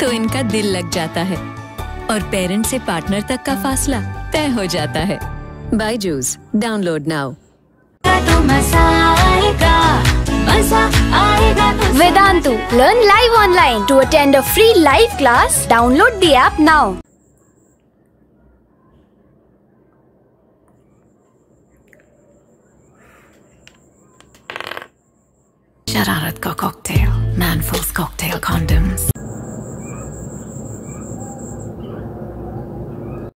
तो इनका दिल लग जाता है और पेरेंट से पार्टनर तक का फासला तय हो जाता है बाईजूस डाउनलोड नाउ तो मज़ा आएगा मज़ा आएगा तो Vedantu. Learn live online. To attend a free live class, download the app now. Shararat ka cocktail, Manful's cocktail condoms.